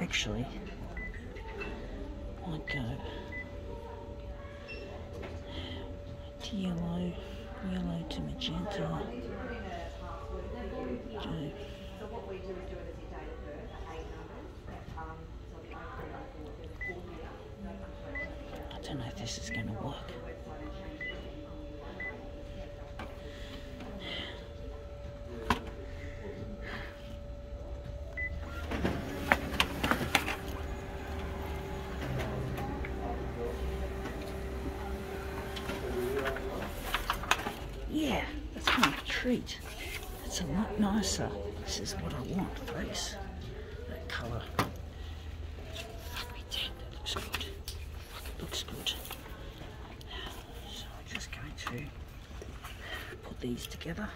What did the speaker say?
actually. Might go to yellow, yellow to magenta. Do I don't know if this is going to work. Treat. It's a lot nicer. This is what I want, please. That colour. Fuck me dead, that looks good. It looks good. So I'm just going to put these together.